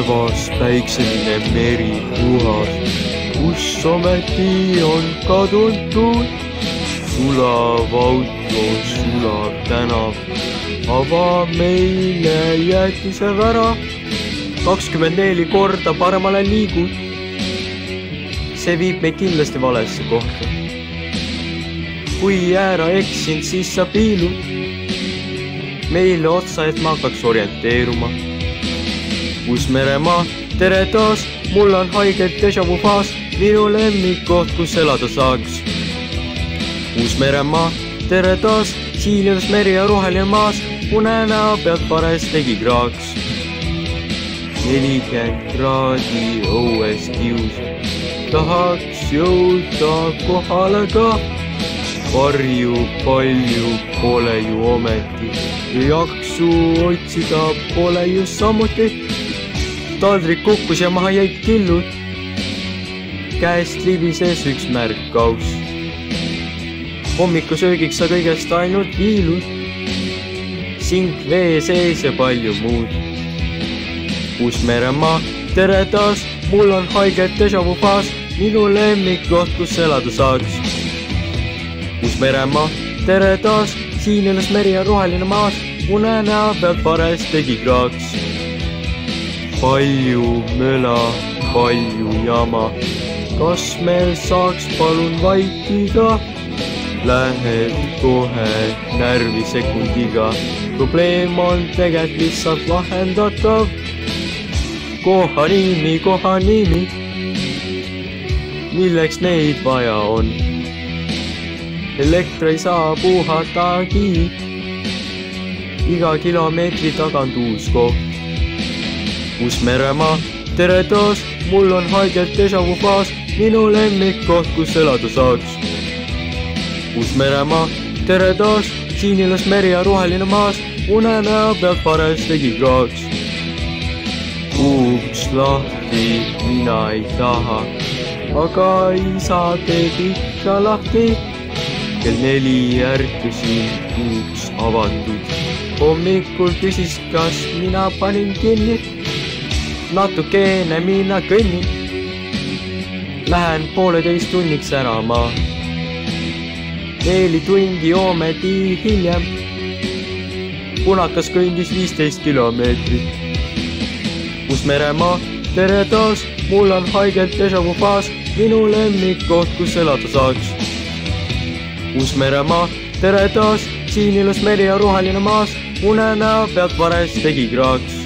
taevas päikseline meri puhas, kus ometi on kadunud sulav auto, sulav tänav, ava meile jäätise värav, kakskümmend neli korda paremale liigud. see viib meid kindlasti valesse kohta. kui ära eksin, siis sa piilud meile otsa, et ma hakkaks orienteeruma. Uus-Meremaa, tere taas, mul on haigelt déjà vu faas, minu lemmikkoht, kus elada saaks. Uus-Meremaa, tere taas, siin ilus meri ja roheline maas, unenäo pealt parajasti kraaks. nelikümmend kraadi õues kius, tahaks jõuda kohale ka. Varju palju pole ju ometi, jaksu otsida pole ju samuti. Taldrik kukkus ja maha jäid killud. käest libises üks märk kauss. hommikusöögiks sa kõigest ainult viilud. sink vee sees ja palju muud. Uus-Meremaa, tere taas, mul on haiget déjà vu faas, minu lemmikkoht, kus elada saaks Uus-Meremaa, tere taas, siin ilus meri ja roheline maas, unenäo pealt parajasti kraaks. Palju möla, palju jama, kas me saaks palun vaikida? Lähed kohe närvi sekundiga, probleem on tegelikult lihtsalt lahendatav. kohanimi, kohanimi, milleks neid vaja on elekter ei saa puhatagi. iga kilomeetri tagant uus koht. Uus-Meremaa, tere taas, mul on haigelt déjà vu faas, minu lemmikkoht, kus elada saaks. Uus-Meremaa, tere taas, siin ilus meri ja roheline maas, unenäo pealt parajasti kraaks. uks lahti, mina ei taha, aga isa teeb ikka lahti kell neli ärkasin uks avatud. hommikul küsis, kas mina panin kinni. Natukene mina kõnnin. Lähen pooleteist tunniks ära ma. neli tundi ometi hiljem. punakas kõndis viisteist kilomeetrit. Uus-Meremaa, tere taas, mul on haigelt déjà vu faas, minu lemmikkoht, kus elada saaks Uus-Meremaa, tere taas, siin ilus meri ja roheline maas, unenäo pealt varest tegi kraaks.